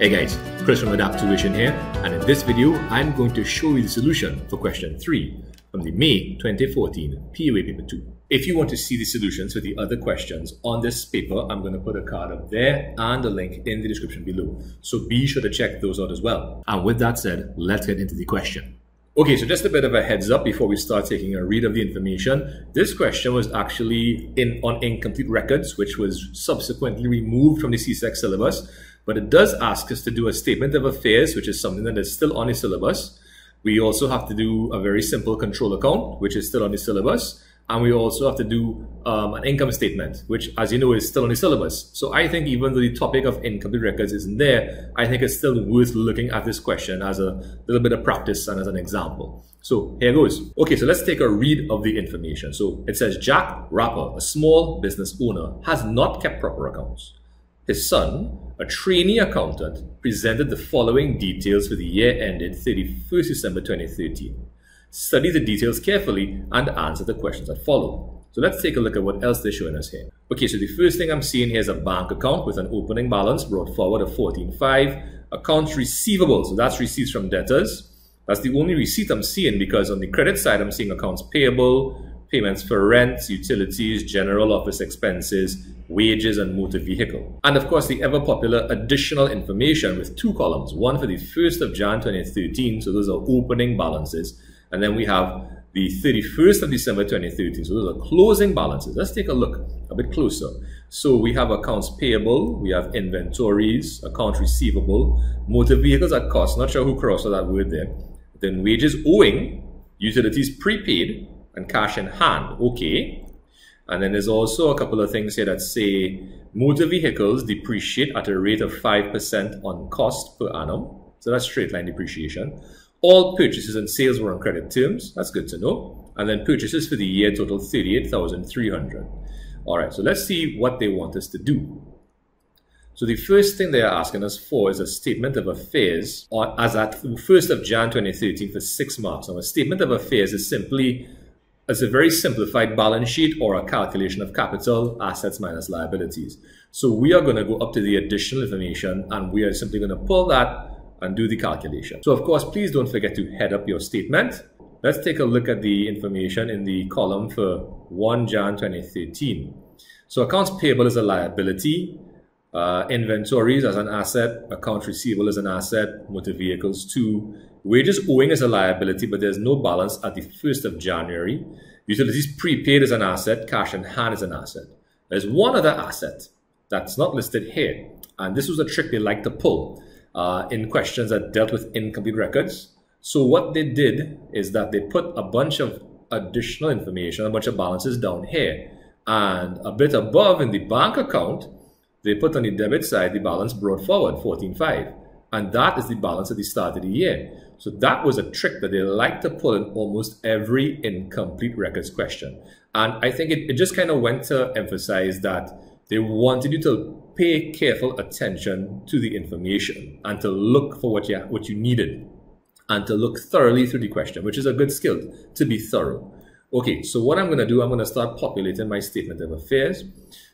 Hey guys, Chris from Adapt Tuition here, and in this video, I'm going to show you the solution for question 3 from the May 2014 POA Paper 2. If you want to see the solutions for the other questions on this paper, I'm going to put a card up there and a link in the description below. So be sure to check those out as well. And with that said, let's get into the question. Okay, so just a bit of a heads up before we start taking a read of the information. This question was actually in on incomplete records, which was subsequently removed from the CSEC syllabus but it does ask us to do a statement of affairs, which is something that is still on the syllabus. We also have to do a very simple control account, which is still on the syllabus. And we also have to do um, an income statement, which, as you know, is still on the syllabus. So I think even though the topic of incomplete records isn't there, I think it's still worth looking at this question as a little bit of practice and as an example. So here goes. Okay, so let's take a read of the information. So it says Jack Rapper, a small business owner, has not kept proper accounts. His son, a trainee accountant, presented the following details for the year ended 31st December 2013. Study the details carefully and answer the questions that follow. So let's take a look at what else they're showing us here. Okay, so the first thing I'm seeing here is a bank account with an opening balance brought forward of 14.5. Accounts receivable, so that's receipts from debtors. That's the only receipt I'm seeing because on the credit side, I'm seeing accounts payable, payments for rent, utilities, general office expenses, wages, and motor vehicle. And of course, the ever popular additional information with two columns, one for the 1st of Jan 2013, so those are opening balances, and then we have the 31st of December 2013, so those are closing balances. Let's take a look a bit closer. So we have accounts payable, we have inventories, accounts receivable, motor vehicles at cost, not sure who crossed that word there, then wages owing, utilities prepaid, and cash in hand. Okay. And then there's also a couple of things here that say motor vehicles depreciate at a rate of 5% on cost per annum. So that's straight line depreciation. All purchases and sales were on credit terms. That's good to know. And then purchases for the year total 38,300. All right, so let's see what they want us to do. So the first thing they are asking us for is a statement of affairs as at 1st of Jan 2013 for six months. Now a statement of affairs is simply it's a very simplified balance sheet or a calculation of capital, assets minus liabilities. So we are going to go up to the additional information and we are simply going to pull that and do the calculation. So of course, please don't forget to head up your statement. Let's take a look at the information in the column for 1 Jan 2013. So accounts payable is a liability, uh, inventories as an asset, accounts receivable as an asset, motor vehicles too, Wages owing is a liability, but there's no balance at the 1st of January. Utilities prepaid is an asset, cash in hand is an asset. There's one other asset that's not listed here, and this was a trick they like to pull uh, in questions that dealt with incomplete records. So what they did is that they put a bunch of additional information, a bunch of balances down here, and a bit above in the bank account, they put on the debit side the balance brought forward, 14.5. And that is the balance at the start of the year. So that was a trick that they like to pull in almost every incomplete records question. And I think it, it just kind of went to emphasize that they wanted you to pay careful attention to the information and to look for what you, what you needed and to look thoroughly through the question, which is a good skill to be thorough. Okay, so what I'm going to do, I'm going to start populating my statement of affairs.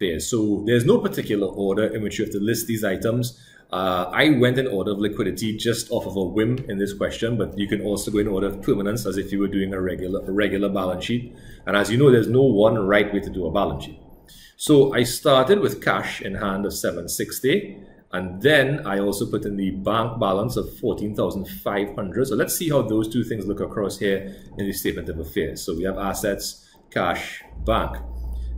There, so there's no particular order in which you have to list these items. Uh, I went in order of liquidity just off of a whim in this question, but you can also go in order of permanence as if you were doing a regular, a regular balance sheet. And as you know, there's no one right way to do a balance sheet. So I started with cash in hand of 760, and then I also put in the bank balance of 14,500. So let's see how those two things look across here in the statement of affairs. So we have assets, cash, bank.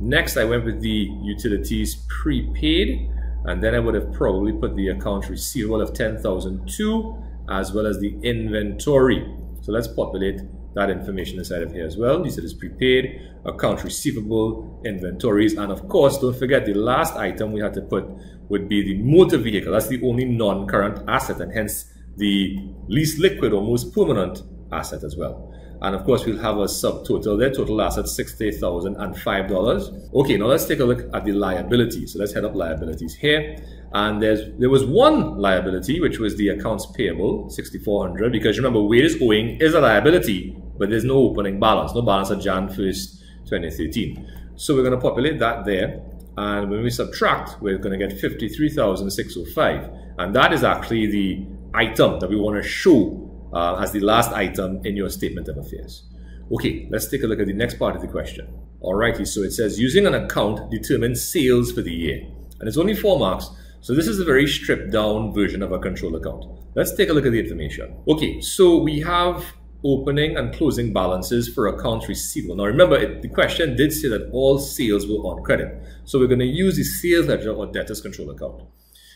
Next, I went with the utilities prepaid and then I would have probably put the account receivable of 10,002 as well as the inventory. So let's populate that information inside of here as well. These are prepaid, account receivable, inventories, and of course, don't forget the last item we had to put would be the motor vehicle. That's the only non-current asset and hence the least liquid or most permanent asset as well. And of course, we'll have a subtotal there, total assets $60,005. Okay, now let's take a look at the liabilities. So let's head up liabilities here. And there's there was one liability, which was the accounts payable, 6400 because remember, wages owing is a liability, but there's no opening balance, no balance at Jan 1st, 2013. So we're going to populate that there. And when we subtract, we're going to get 53,605. And that is actually the item that we want to show uh, as the last item in your statement of affairs. Okay, let's take a look at the next part of the question. Alrighty, so it says using an account determine sales for the year. And it's only four marks, so this is a very stripped down version of a control account. Let's take a look at the information. Okay, so we have opening and closing balances for accounts receivable. Now remember, it, the question did say that all sales were on credit. So we're going to use the sales ledger or debtors control account.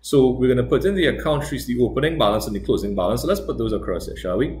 So we're going to put in the account, the opening balance and the closing balance. So let's put those across here, shall we?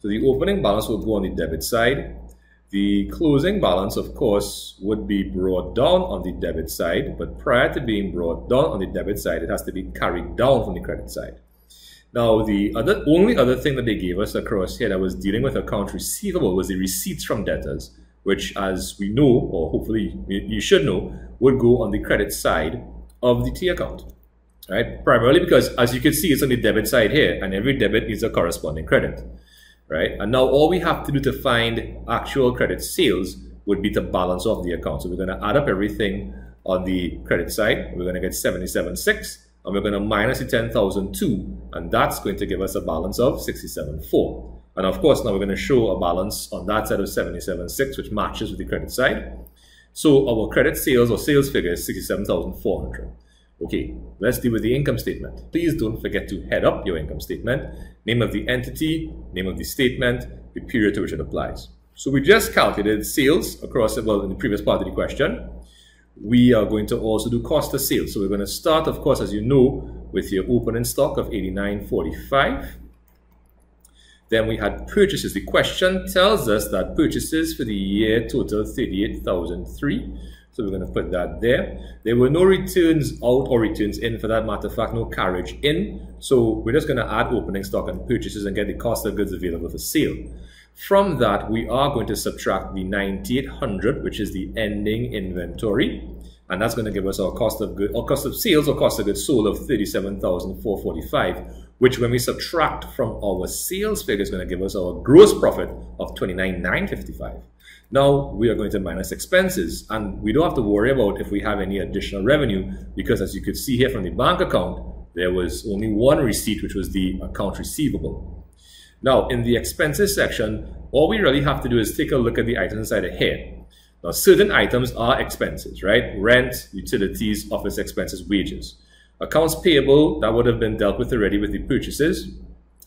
So the opening balance will go on the debit side. The closing balance, of course, would be brought down on the debit side, but prior to being brought down on the debit side, it has to be carried down from the credit side. Now, the other only other thing that they gave us across here that was dealing with accounts receivable was the receipts from debtors, which, as we know, or hopefully you should know, would go on the credit side of the T account. Right? Primarily because, as you can see, it's on the debit side here, and every debit needs a corresponding credit. Right? And now all we have to do to find actual credit sales would be to balance off the account. So we're going to add up everything on the credit side. We're going to get 77.6 and we're going to minus the 10,002 and that's going to give us a balance of 67.4. And of course, now we're going to show a balance on that side of 77.6 which matches with the credit side. So our credit sales or sales figure is 67,400. Okay, let's deal with the income statement. Please don't forget to head up your income statement, name of the entity, name of the statement, the period to which it applies. So we just calculated sales across, well, in the previous part of the question we are going to also do cost of sales. So we're going to start, of course, as you know, with your opening stock of 89.45. Then we had purchases. The question tells us that purchases for the year total 38,003. So we're going to put that there. There were no returns out or returns in, for that matter of fact, no carriage in. So we're just going to add opening stock and purchases and get the cost of goods available for sale. From that, we are going to subtract the 9800, which is the ending inventory. And that's going to give us our cost of good or cost of sales or cost of goods sold of 37,445, which when we subtract from our sales figure is going to give us our gross profit of 29,955. Now we are going to minus expenses and we don't have to worry about if we have any additional revenue because as you could see here from the bank account, there was only one receipt, which was the account receivable. Now, in the expenses section, all we really have to do is take a look at the items inside of here. Now, certain items are expenses, right? Rent, utilities, office expenses, wages. Accounts payable, that would have been dealt with already with the purchases.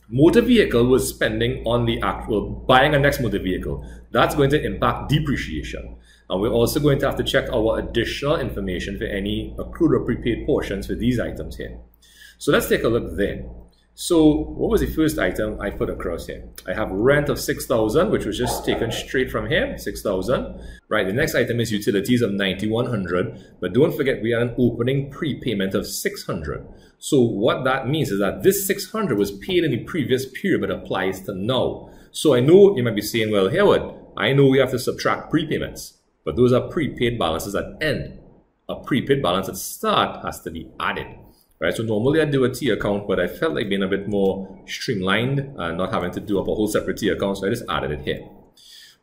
Motor vehicle was spending on the actual buying a next motor vehicle. That's going to impact depreciation. And we're also going to have to check our additional information for any accrued or prepaid portions for these items here. So let's take a look there. So what was the first item I put across here? I have rent of 6,000, which was just taken straight from here, 6,000. Right, the next item is utilities of 9,100. But don't forget, we had an opening prepayment of 600. So what that means is that this 600 was paid in the previous period, but applies to now. So I know you might be saying, well, Hayward, I know we have to subtract prepayments, but those are prepaid balances at end. A prepaid balance at start has to be added right? So normally I do a T account, but I felt like being a bit more streamlined and not having to do up a whole separate T account, so I just added it here.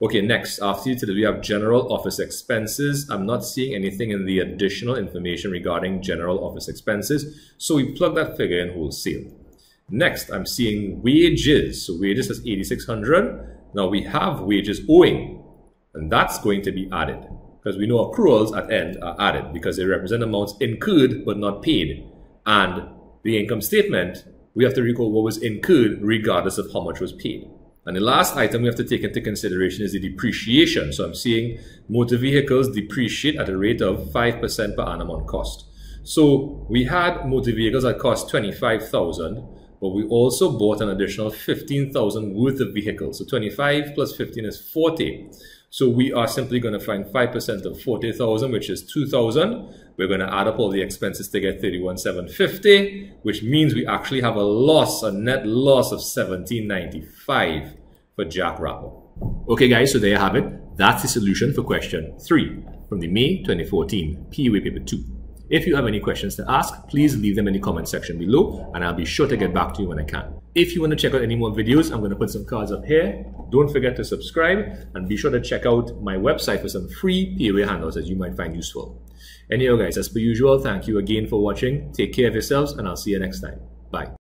Okay, next, after utility, we have general office expenses. I'm not seeing anything in the additional information regarding general office expenses, so we plug that figure in wholesale. Next, I'm seeing wages. So wages is 8,600. Now we have wages owing, and that's going to be added because we know accruals at end are added because they represent amounts incurred but not paid and the income statement, we have to recall what was incurred regardless of how much was paid. And the last item we have to take into consideration is the depreciation. So I'm seeing motor vehicles depreciate at a rate of 5% per annum on cost. So we had motor vehicles that cost 25,000, but we also bought an additional 15,000 worth of vehicles. So 25 plus 15 is 40. So we are simply going to find 5% of 40,000, which is 2,000. We're going to add up all the expenses to get 31,750, which means we actually have a loss, a net loss of 1795 for Jack Rapper. Okay guys, so there you have it. That's the solution for question 3 from the May 2014 POA paper 2. If you have any questions to ask, please leave them in the comment section below and I'll be sure to get back to you when I can. If you want to check out any more videos, I'm going to put some cards up here. Don't forget to subscribe and be sure to check out my website for some free POA handles that you might find useful. Anyhow guys, as per usual, thank you again for watching. Take care of yourselves and I'll see you next time. Bye.